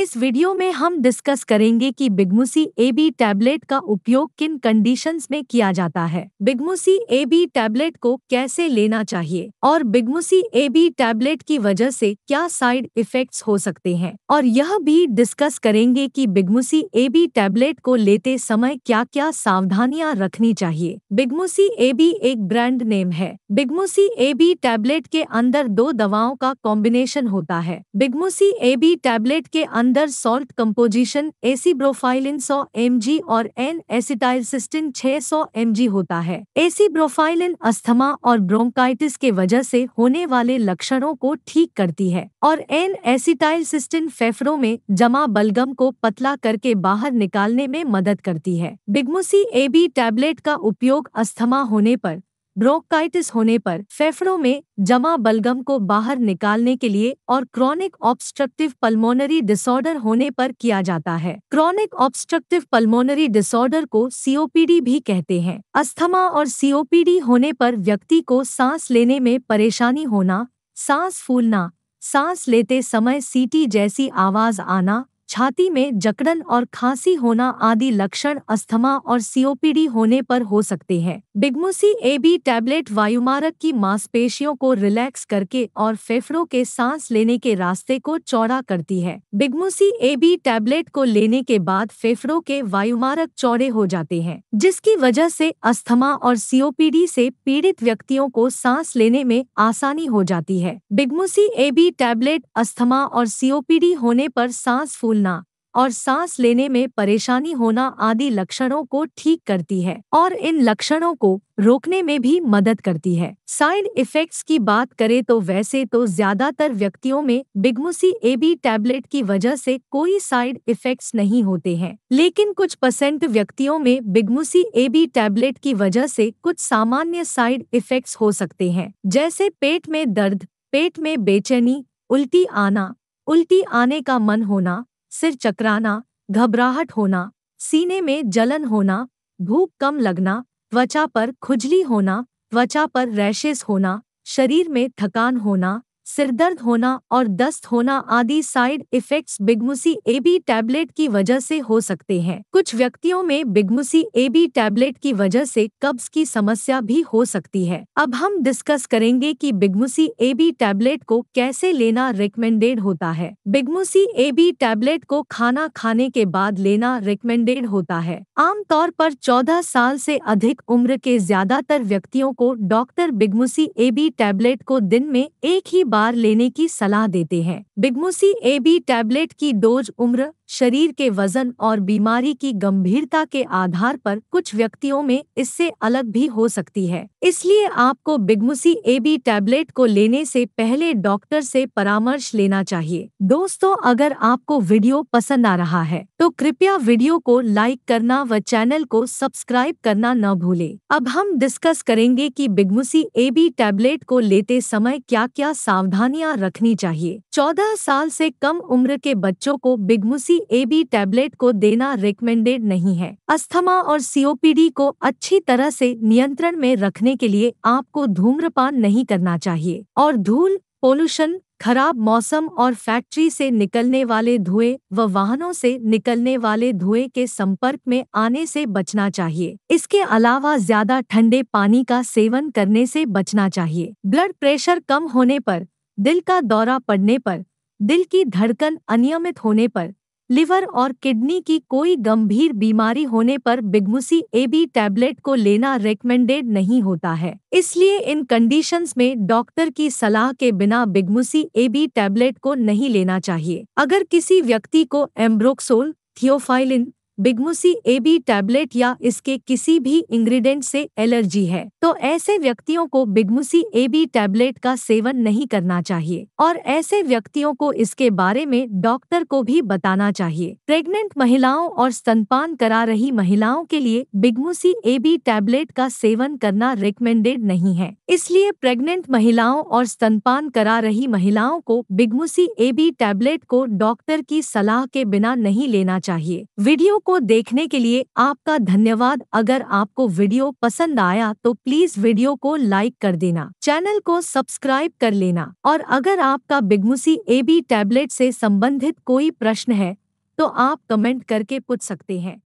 इस वीडियो में हम डिस्कस करेंगे कि बिगमुसी ए बी टैबलेट का उपयोग किन कंडीशंस में किया जाता है। बिगमुसी ए बी टैबलेट को कैसे लेना चाहिए और बिगमुसी ए बी टैबलेट की वजह से क्या साइड इफेक्ट्स हो सकते हैं। और यह भी डिस्कस करेंगे कि बिगमुसी ए बी टैबलेट को लेते समय क्या क्या सावधानियाँ रखनी चाहिए। बिगमुसी ए बी एक ब्रांड नेम है। बिगमुसी ए बी टैबलेट के अंदर दो दवाओं का कॉम्बिनेशन होता है। बिगमुसी ए बी टैबलेट के अंदर सॉल्ट कंपोजिशन एसीब्रोफाइलिन 100 एमजी और एन एसिटाइलसिस्टिन 600 एमजी होता है। एसीब्रोफाइलिन अस्थमा और ब्रोंकाइटिस के वजह से होने वाले लक्षणों को ठीक करती है और एन एसिटाइलसिस्टिन फेफड़ों में जमा बलगम को पतला करके बाहर निकालने में मदद करती है। बिगमुसी ए बी टैबलेट का उपयोग अस्थमा होने पर ब्रोंकाइटिस होने पर फेफड़ों में जमा बलगम को बाहर निकालने के लिए और क्रॉनिक ऑब्स्ट्रक्टिव पल्मोनरी डिसऑर्डर होने पर किया जाता है। क्रॉनिक ऑब्स्ट्रक्टिव पल्मोनरी डिसऑर्डर को सीओपीडी भी कहते हैं। अस्थमा और सीओपीडी होने पर व्यक्ति को सांस लेने में परेशानी होना, सांस फूलना, सांस लेते समय सीटी जैसी आवाज़ आना छाती में जकड़न और खांसी होना आदि लक्षण अस्थमा और सीओपीडी होने पर हो सकते हैं। बिगमुसी ए बी टैबलेट वायुमारक की मांसपेशियों को रिलैक्स करके और फेफड़ों के सांस लेने के रास्ते को चौड़ा करती है। बिगमुसी ए बी टैबलेट को लेने के बाद फेफड़ों के वायुमारक चौड़े हो जाते हैं, जिसकी वजह से अस्थमा और सीओपीडी से पीड़ित व्यक्तियों को सांस लेने में आसानी हो जाती है। बिगमुसी ए बी टैबलेट अस्थमा और सीओपीडी होने पर सांस फूल फूलना और सांस लेने में परेशानी होना आदि लक्षणों को ठीक करती है और इन लक्षणों को रोकने में भी मदद करती है। साइड इफेक्ट्स की बात करें तो वैसे तो ज़्यादातर व्यक्तियों में बिगमुसी ए बी टैबलेट की वजह से कोई साइड इफेक्ट्स नहीं होते हैं, लेकिन कुछ परसेंट व्यक्तियों में बिगमुसी ए बी टैबलेट की वजह से कुछ सामान्य साइड इफेक्ट्स हो सकते हैं, जैसे पेट में दर्द, पेट में बेचैनी, उल्टी आना, उल्टी आने का मन होना सिर चकराना, घबराहट होना, सीने में जलन होना, भूख कम लगना, त्वचा पर खुजली होना, त्वचा पर रैशेस होना, शरीर में थकान होना सिरदर्द होना और दस्त होना आदि साइड इफेक्ट्स बिगमुसी एबी टैबलेट की वजह से हो सकते हैं। कुछ व्यक्तियों में बिगमुसी एबी टैबलेट की वजह से कब्ज की समस्या भी हो सकती है। अब हम डिस्कस करेंगे कि बिगमुसी ए बी टैबलेट को कैसे लेना रिकमेंडेड होता है। बिगमुसी ए बी टैबलेट को खाना खाने के बाद लेना रिकमेंडेड होता है। आमतौर पर 14 साल से अधिक उम्र के ज़्यादातर व्यक्तियों को डॉक्टर बिगमुसी ए बी टैबलेट को दिन में एक ही बार लेने की सलाह देते हैं। बिगमोसी ए बी टैबलेट की डोज उम्र शरीर के वज़न और बीमारी की गंभीरता के आधार पर कुछ व्यक्तियों में इससे अलग भी हो सकती है। इसलिए आपको बिगमुसी ए बी टैबलेट को लेने से पहले डॉक्टर से परामर्श लेना चाहिए। दोस्तों, अगर आपको वीडियो पसंद आ रहा है तो कृपया वीडियो को लाइक करना व चैनल को सब्सक्राइब करना न भूले। अब हम डिस्कस करेंगे कि बिगमुसी ए बी टैबलेट को लेते समय क्या क्या सावधानियाँ रखनी चाहिए। चौदह साल से कम उम्र के बच्चों को बिगमुसी ए बी टैबलेट को देना रिकमेंडेड नहीं है। अस्थमा और सीओपीडी को अच्छी तरह से नियंत्रण में रखने के लिए आपको धूम्रपान नहीं करना चाहिए। और धूल, पोल्यूशन, खराब मौसम और फैक्ट्री से निकलने वाले धुएँ व वाहनों से निकलने वाले धुएँ के संपर्क में आने से बचना चाहिए। इसके अलावा ज़्यादा ठंडे पानी का सेवन करने से बचना चाहिए। ब्लड प्रेशर कम होने पर, दिल का दौरा पड़ने पर, दिल की धड़कन अनियमित होने पर लिवर और किडनी की कोई गंभीर बीमारी होने पर बिगमुसी एबी टैबलेट को लेना रेकमेंडेड नहीं होता है। इसलिए इन कंडीशंस में डॉक्टर की सलाह के बिना बिगमुसी एबी टैबलेट को नहीं लेना चाहिए। अगर किसी व्यक्ति को एम्ब्रोक्सोल थियोफाइलिन बिगमुसी ए बी टैबलेट या इसके किसी भी इंग्रेडिएंट से एलर्जी है तो ऐसे व्यक्तियों को बिगमुसी ए बी टैबलेट का सेवन नहीं करना चाहिए, और ऐसे व्यक्तियों को इसके बारे में डॉक्टर को भी बताना चाहिए। प्रेग्नेंट महिलाओं और स्तनपान करा रही महिलाओं के लिए बिगमुसी ए बी टैबलेट का सेवन करना रिकमेंडेड नहीं है, इसलिए प्रेग्नेंट महिलाओं और स्तनपान करा रही महिलाओं को बिगमुसी ए बी टैबलेट को डॉक्टर की सलाह के बिना नहीं लेना चाहिए। वीडियो को देखने के लिए आपका धन्यवाद। अगर आपको वीडियो पसंद आया तो प्लीज़ वीडियो को लाइक कर देना, चैनल को सब्सक्राइब कर लेना और अगर आपका बिगमुसी ए बी टैबलेट से संबंधित कोई प्रश्न है तो आप कमेंट करके पूछ सकते हैं।